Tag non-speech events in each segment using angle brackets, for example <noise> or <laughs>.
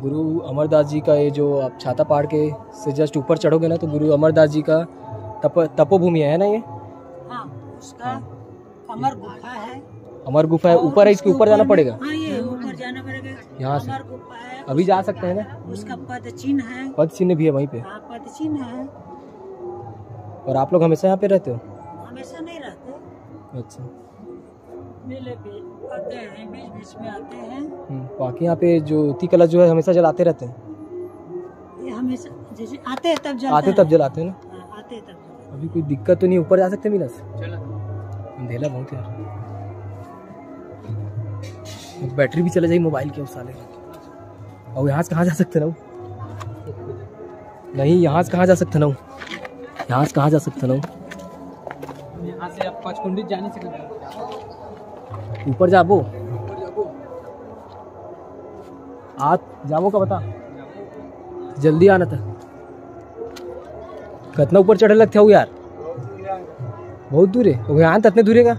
गुरु अमरदास जी का ये जो आप छाता पहाड़ के से जस्ट ऊपर चढ़ोगे ना तो गुरु अमरदास जी का तप तपोभूमि है ना ये? हाँ उसका कमर गुफा है। अमर गुफा है ऊपर है इसके ऊपर जाना पड़ेगा? हाँ ये ऊपर जाना पड़ेगा। यहाँ से। है अभी जा सकते हैं ना? उसका पद चिन्ह है। पद चिन्ह भी है वहीं पे। हाँ पद चिन्ह है। और आप लोग हमेशा यहाँ पे रहते हो? हमेशा नहीं रहते। अच्छा। मेले पे आते हैं बीच बीच में आते हैं हम्म, बाकी यहाँ पे ज्योति कलश जो है हमेशा जलाते रहते हैं ये हमेशा जैसे आते हैं तब आते है। तब जलाते हैं ना हाँ, आते हैं तब अभी कोई दिक्कत तो नहीं ऊपर जा सकते मिनस अंधेला बहुत यार बैटरी भी चले जाएगी मोबाइल के उस साले और यहाँ से कहाँ जा सकते ना वो? नहीं यहाँ से कहाँ जा सकते ना वो? यहाँ से कहाँ जा सकते ना वो? यहाँ से आप पचकुंडी जाने से ऊपर जाबो। आप जाबो का बता। जल्दी आना था। कितना ऊपर चढ़े लगते हो यार? बहुत दूर है। वो यहाँ तक दूर है का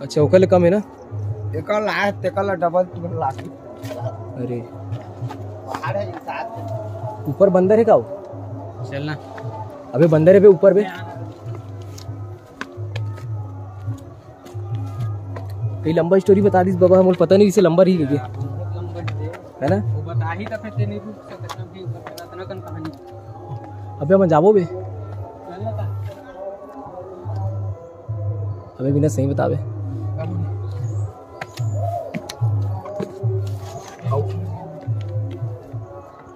अच्छा ओकले कम है ना? एकल आहे तेकल डबल लाख अरे। है ऊपर बंदर है का वो? चलना। अबे बंदर है पे ऊपर पे। कई लंबा स्टोरी बता दी बाबा हमको पता नहीं इसे लंबा ही लगे है है ना तो कन कहानी अबे हम जाबो बे। अबे बिना सही बतावे।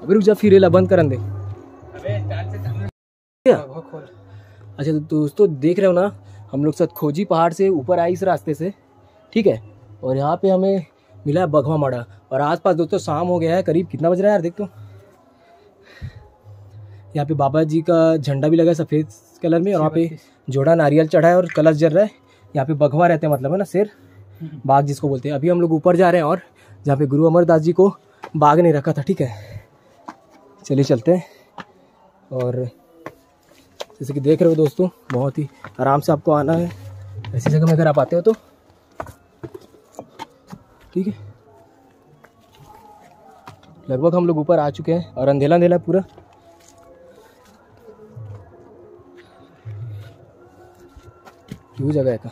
अबे रुक जा फिर बंद करन दे। अच्छा तो दोस्तों देख रहे हो ना हम लोग साथ खोजी पहाड़ से ऊपर आए इस रास्ते से। ठीक है? और यहाँ पे हमें मिला है बघवा माड़ा। और आसपास दोस्तों शाम हो गया है करीब कितना बज रहा है यार देख तो? यहाँ पे बाबा जी का झंडा भी लगा है सफ़ेद कलर में और वहाँ पे जोड़ा नारियल चढ़ा है और कलश जल रहा है। यहाँ पे बघवा रहते हैं मतलब है ना शेर? बाघ जिसको बोलते हैं। अभी हम लोग ऊपर जा रहे हैं और जहाँ पे गुरु अमरदास जी को बाघ ने रखा था ठीक है? चलिए चलते हैं। और जैसे कि देख रहे हो दोस्तों बहुत ही आराम से आपको आना है। ऐसी जगह में अगर आप आते हो तो ठीक है? लगभग हम लोग ऊपर आ चुके हैं और अंधेला अंधेला पूरा। क्यों जगह है का?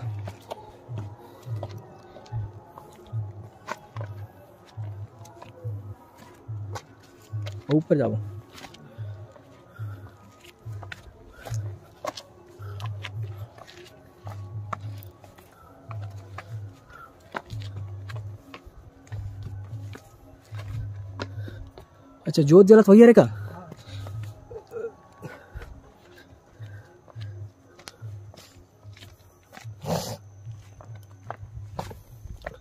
ऊपर जाओ। अच्छा जोत जलत वही है का?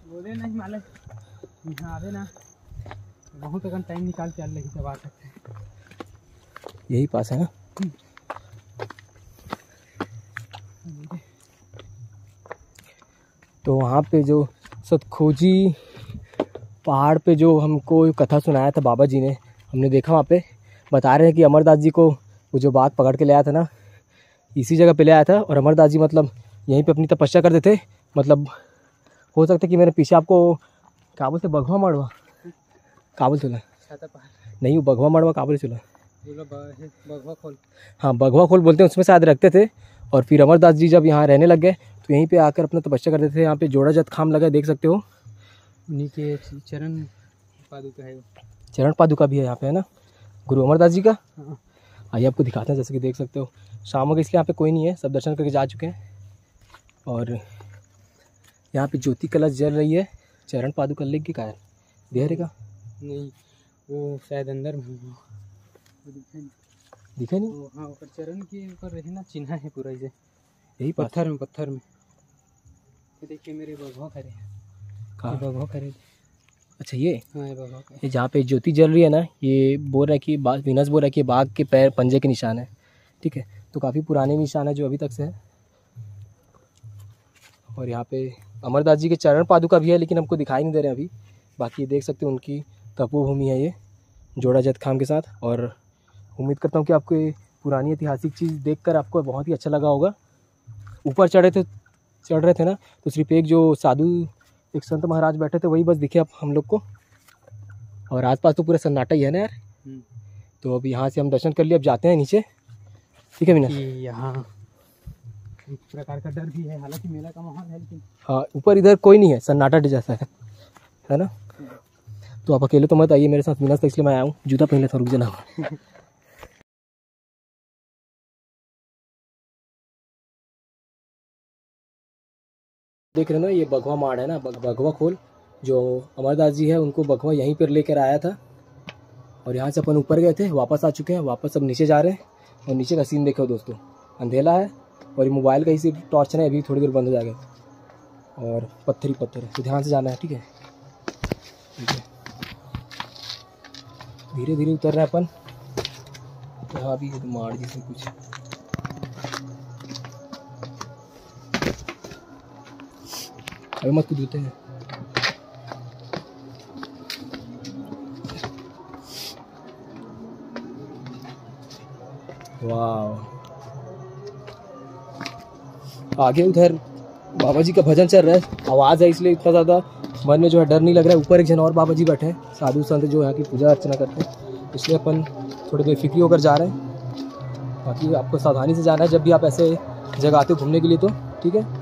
बोले नहीं यहाँ आवे ना बहुत अगर टाइम निकाल के अल्लाह जब आ सकते हैं। यही पास है ना? तो वहाँ पे जो सतखोजी पहाड़ पे जो हमको कथा सुनाया था बाबा जी ने हमने देखा वहाँ पे। बता रहे हैं कि अमरदास जी को वो जो बाघ पकड़ के ले आया था ना इसी जगह पे ले आया था और अमरदास जी मतलब यहीं पे अपनी तपस्या करते थे। मतलब हो सकता है कि मेरे पीछे आपको काबुल से बघवा मड़वा काबुल चला। छाता पहाड़ नहीं वो बघवा मड़वा काबुल चला। बोलो ब- बगवा खोल। हाँ बघवा खोल बोलते हैं उसमें शायद रखते थे। और फिर अमरदास जी जब यहाँ रहने लग गए तो यहीं पे आकर अपना तपस्या करते थे। यहाँ पे जोड़ा जत खाम लगा देख सकते हो। नीचे चरण पादुका है चरण पादुका भी है यहाँ पे है ना? गुरु अमरदास जी का? हाँ। आइए आपको दिखाते हैं जैसे कि देख सकते हो। शाम हो गई इसलिए यहाँ पे कोई नहीं है सब दर्शन करके जा चुके हैं। और यहाँ पे ज्योति कलश जल रही है चरण पादुका लिख के कारण। दे रहेगा? नहीं वो शायद अंदर में। नहीं। दिखा नहीं? वो हाँ ऊपर चरण के ऊपर रहे ना चिन्ह है पूरा इसे। यही पत्थर में पत्थर में। देखिए मेरे बगवा करे हैं कहाँ? ये बगवा करे अच्छा ये? हाँ ये जहाँ पे ज्योति जल रही है ना ये बोल रहा है कि बाघ विनस बोल रहा है कि बाघ के पैर पंजे के निशान है ठीक है? तो काफ़ी पुराने निशान है जो अभी तक से है। और यहाँ पे अमरदास जी के चरण पादुका भी है लेकिन हमको दिखाई नहीं दे रहे अभी। बाकी देख सकते हो उनकी तपोभूमि है ये जोड़ा जत खाम के साथ। और उम्मीद करता हूँ कि आपको ये पुरानी ऐतिहासिक चीज़ देखकर आपको बहुत ही अच्छा लगा होगा। ऊपर चढ़े थे चढ़ रहे थे ना तो सिर्फ़ एक जो साधु एक संत महाराज बैठे थे वही बस दिखे अब हम लोग को। और आसपास तो पूरा सन्नाटा ही है ना यार। हम्म। तो अब यहाँ से हम दर्शन कर लिए अब जाते हैं नीचे। ठीक है मीना? यहाँ एक प्रकार का डर भी है हालाँकि मेला का माहौल है लेकिन हाँ ऊपर इधर कोई नहीं है सन्नाटा जैसा है। है ना? तो आप अकेले तो मत आइए मेरे साथ मीना से इसलिए मैं आया हूँ जूता पहले हूँ, रुक जाना। <laughs> देख रहे हो ना, ये बगवा माड़ है ना बगवा खोल, जो अमरदास जी है, उनको बगवा यहीं पर लेकर आया था। और यहाँ से अपन ऊपर गए थे, वापस आ चुके हैं, वापस अब नीचे जा रहे हैं। और नीचे का सीन देखो दोस्तों अंधेला है, और ये मोबाइल का ही इसी टॉर्च है, अभी थोड़ी देर बंद हो जाएगा। और पत्थर ही पत्थर है तो ध्यान से जाना है, ठीक है? ठीक है। धीरे धीरे उतर रहे हैं अपन। यहाँ भी मार जैसे कुछ। अभी मत कूदते हैं। वाह। आगे उधर बाबा जी का भजन चल रहा है। आवाज़ है इसलिए इतना ज़्यादा। मन में जो है डर नहीं लग रहा है। ऊपर एक जन और बाबा जी बैठे हैं। साधु संत जो यहाँ की पूजा अर्चना करते हैं। इसलिए अपन थोड़ी बेफिक्री होकर जा रहे हैं। बाकी आपको सावधानी से जाना है जब भी आप ऐसे जगह आते हो घूमने के लिए तो। ठीक है?